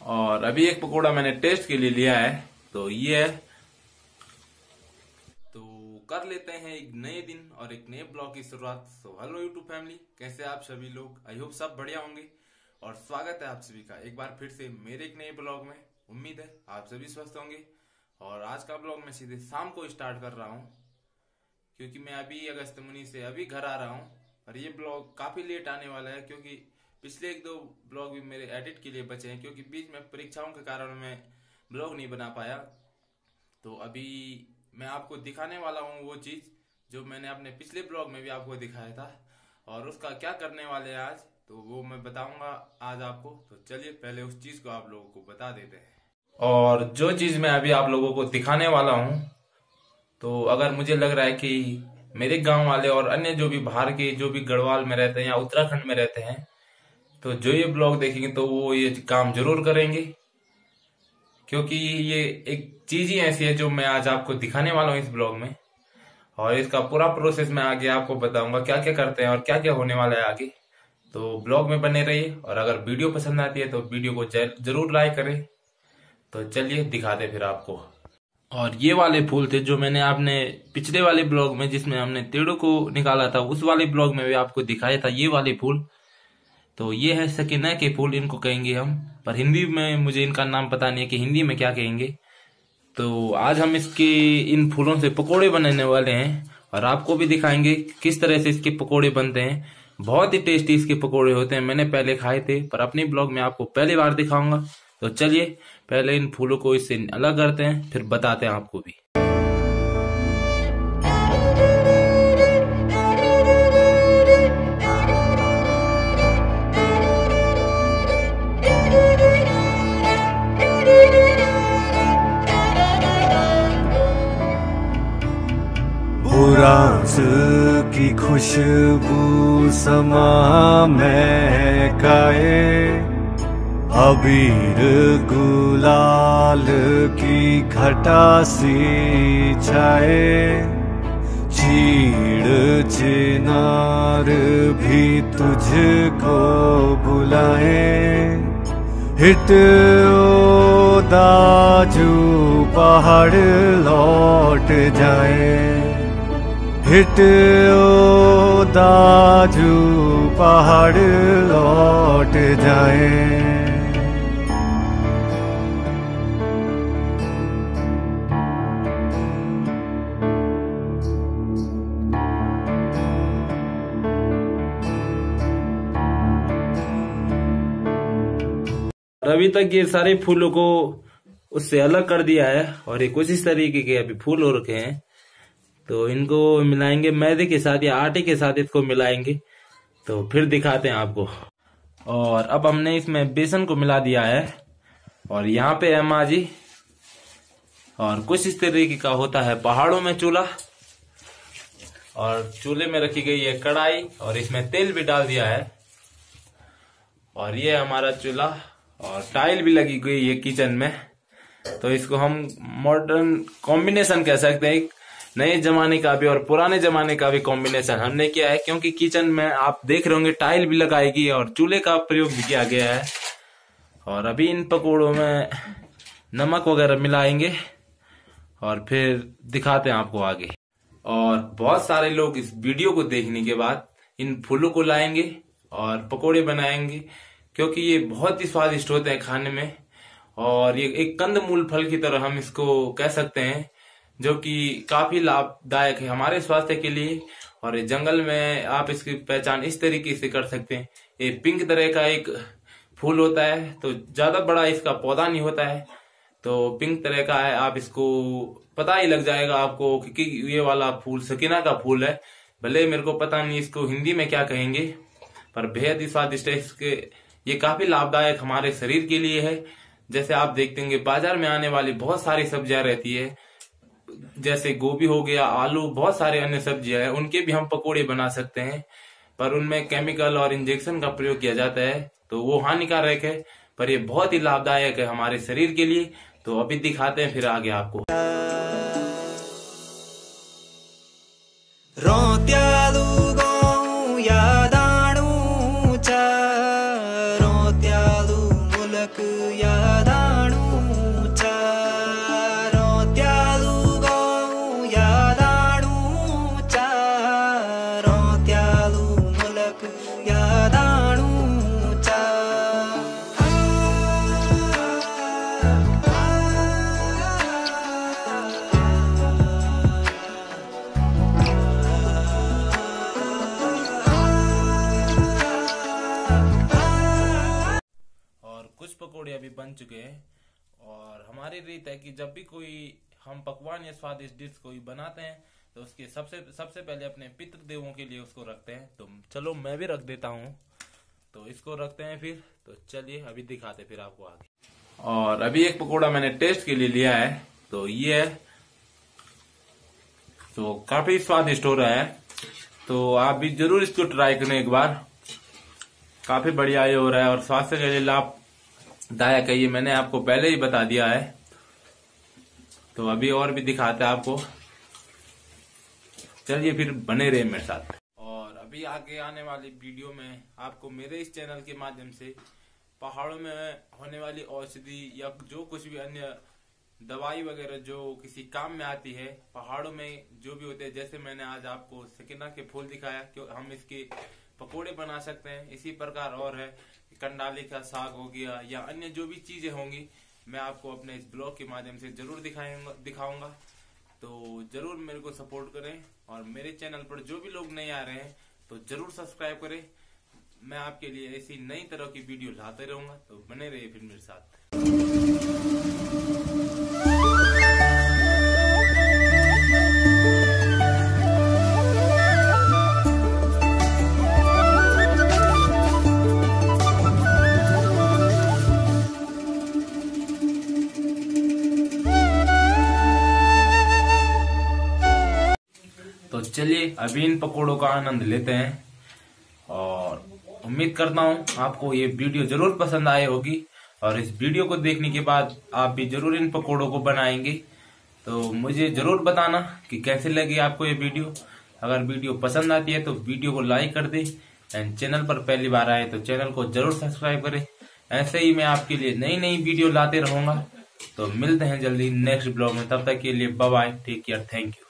और अभी एक पकोड़ा मैंने टेस्ट के लिए लिया है तो ये है। तो कर लेते हैं एक नए दिन और एक नए ब्लॉग की शुरुआत। सो हेलो यूट्यूब फैमिली कैसे आप सभी लोग? आई होप सब बढ़िया होंगे। और स्वागत है आप सभी का एक बार फिर से मेरे एक नए ब्लॉग में। उम्मीद है आप सभी स्वस्थ होंगे। और आज का ब्लॉग मैं सीधे शाम को स्टार्ट कर रहा हूँ, क्योंकि मैं अभी अगस्त मुनि से अभी घर आ रहा हूँ। और ये ब्लॉग काफ़ी लेट आने वाला है, क्योंकि पिछले एक दो ब्लॉग भी मेरे एडिट के लिए बचे हैं, क्योंकि बीच में परीक्षाओं के कारण मैं ब्लॉग नहीं बना पाया। तो अभी मैं आपको दिखाने वाला हूँ वो चीज़, जो मैंने अपने पिछले ब्लॉग में भी आपको दिखाया था। और उसका क्या करने वाले हैं आज तो वो मैं बताऊँगा आज आपको। तो चलिए, पहले उस चीज़ को आप लोगों को बता देते हैं। और जो चीज़ मैं अभी आप लोगों को दिखाने वाला हूँ तो अगर मुझे लग रहा है कि मेरे गाँव वाले और अन्य जो भी बाहर के, जो भी गढ़वाल में रहते हैं या उत्तराखंड में रहते हैं तो जो ये ब्लॉग देखेंगे तो वो ये काम ज़रूर करेंगे। क्योंकि ये एक चीज़ ही ऐसी है जो मैं आज आपको दिखाने वाला हूँ इस ब्लॉग में। और इसका पूरा प्रोसेस मैं आगे आपको बताऊँगा क्या क्या करते हैं और क्या क्या होने वाला है आगे। तो ब्लॉग में बने रहिए और अगर वीडियो पसंद आती है तो वीडियो को ज़रूर लाइक करें। तो चलिए दिखाते फिर आपको। और ये वाले फूल थे जो मैंने आपने पिछले वाले ब्लॉग में जिसमें हमने तेड़ों को निकाला था, उस वाले ब्लॉग में भी आपको दिखाया था, ये वाले फूल। तो ये है सकीना के फूल इनको कहेंगे हम, पर हिंदी में मुझे इनका नाम पता नहीं है कि हिंदी में क्या कहेंगे। तो आज हम इसके, इन फूलों से पकोड़े बनाने वाले हैं, और आपको भी दिखाएँगे किस तरह से इसके पकोड़े बनते हैं। बहुत ही टेस्टी इसके पकोड़े होते हैं, मैंने पहले खाए थे, पर अपने ब्लॉग में आपको पहली बार दिखाऊँगा। तो चलिए, पहले इन फूलों को इससे अलग करते हैं, फिर बताते हैं आपको भी। की खुशबू समा महकाए अबीर गुलाल की घटा सी छाए। चीड़ चिनार भी तुझको बुलाए। हिट ओ दाजू पहाड़ लौट जाए। हिट दाजू पहाड़ लौट जाए। अभी तक ये सारे फूलों को उससे अलग कर दिया है और ये कुछ इस तरीके के अभी फूल हो रखे हैं। तो इनको मिलाएँगे, मैदे के साथ या आटे के साथ इसको मिलाएँगे। तो फिर दिखाते हैं आपको। और अब हमने इसमें बेसन को मिला दिया है। और यहाँ पे है माँ जी। और कुछ इस तरीके का होता है पहाड़ों में चूल्हा। और चूल्हे में रखी गई है कढ़ाई और इसमें तेल भी डाल दिया है। और ये हमारा चूल्हा। और टाइल भी लगी गई है किचन में। तो इसको हम मॉडर्न कॉम्बिनेशन कह सकते हैं। नए जमाने का भी और पुराने जमाने का भी कॉम्बिनेशन हमने किया है, क्योंकि किचन में आप देख रहे होंगे टाइल भी लगाएगी और चूल्हे का प्रयोग भी किया गया है। और अभी इन पकौड़ों में नमक वगैरह मिलाएँगे और फिर दिखाते हैं आपको आगे। और बहुत सारे लोग इस वीडियो को देखने के बाद इन फूलों को लाएँगे और पकोड़े बनाएँगे, क्योंकि ये बहुत ही स्वादिष्ट होते हैं खाने में। और ये एक कंद मूल फल की तरह हम इसको कह सकते हैं जो कि काफ़ी लाभदायक है हमारे स्वास्थ्य के लिए। और जंगल में आप इसकी पहचान इस तरीके से कर सकते हैं। ये पिंक तरह का एक फूल होता है तो ज़्यादा बड़ा इसका पौधा नहीं होता है। तो पिंक तरह का है, आप इसको पता ही लग जाएगा आपको कि ये वाला फूल सकीना का फूल है। भले मेरे को पता नहीं इसको हिंदी में क्या कहेंगे, पर बेहद ही स्वादिष्ट है इसके। ये काफ़ी लाभदायक हमारे शरीर के लिए है। जैसे आप देखते होंगे, बाज़ार में आने वाली बहुत सारी सब्ज़ियाँ रहती है। जैसे गोभी हो गया, आलू, बहुत सारे अन्य सब्ज़ियाँ हैं, उनके भी हम पकोड़े बना सकते हैं, पर उनमें केमिकल और इंजेक्शन का प्रयोग किया जाता है तो वो हानिकारक है, पर ये बहुत ही लाभदायक है हमारे शरीर के लिए। तो अभी दिखाते हैं फिर आगे आपको। रोत्यालु बन चुके हैं और हमारी रीत है कि जब भी कोई हम पकवान या स्वादिष्ट डिश कोई बनाते हैं तो उसके सबसे सबसे पहले अपने पितृ देवों के लिए उसको रखते हैं। तो चलो मैं भी रख देता हूँ। तो इसको रखते हैं फिर। तो चलिए, अभी दिखाते फिर आपको आगे। और अभी एक पकोड़ा मैंने टेस्ट के लिए लिया है। तो ये तो काफ़ी स्वादिष्ट हो रहा है। तो आप भी ज़रूर इसको ट्राई करें एक बार। काफ़ी बढ़िया ये हो रहा है और स्वास्थ्य के लिए लाभदायक है ये मैंने आपको पहले ही बता दिया है। तो अभी और भी दिखाते हैं आपको। चलिए फिर बने रहे मेरे साथ। और अभी आगे आने वाली वीडियो में आपको मेरे इस चैनल के माध्यम से पहाड़ों में होने वाली औषधि या जो कुछ भी अन्य दवाई वगैरह जो किसी काम में आती है, पहाड़ों में जो भी होते हैं, जैसे मैंने आज आपको सकिना के फूल दिखाया कि हम इसके पकोड़े बना सकते हैं, इसी प्रकार और है। कंडाली का साग हो गया या अन्य जो भी चीज़ें होंगी, मैं आपको अपने इस ब्लॉग के माध्यम से ज़रूर दिखाएँगा दिखाऊँगा। तो ज़रूर मेरे को सपोर्ट करें और मेरे चैनल पर जो भी लोग नए आ रहे हैं तो ज़रूर सब्सक्राइब करें। मैं आपके लिए ऐसी नई तरह की वीडियो लाते रहूँगा तो बने रहिए फिर मेरे साथ। चलिए, अभी इन पकोड़ों का आनंद लेते हैं। और उम्मीद करता हूँ आपको ये वीडियो ज़रूर पसंद आए होगी। और इस वीडियो को देखने के बाद आप भी ज़रूर इन पकोड़ों को बनाएँगे। तो मुझे ज़रूर बताना कि कैसे लगे आपको ये वीडियो। अगर वीडियो पसंद आती है तो वीडियो को लाइक कर दे। एंड चैनल पर पहली बार आए तो चैनल को ज़रूर सब्सक्राइब करें। ऐसे ही मैं आपके लिए नई नई वीडियो लाते रहूँगा। तो मिलते हैं जल्दी नेक्स्ट ब्लॉग में। तब तक के लिए bye take care thank you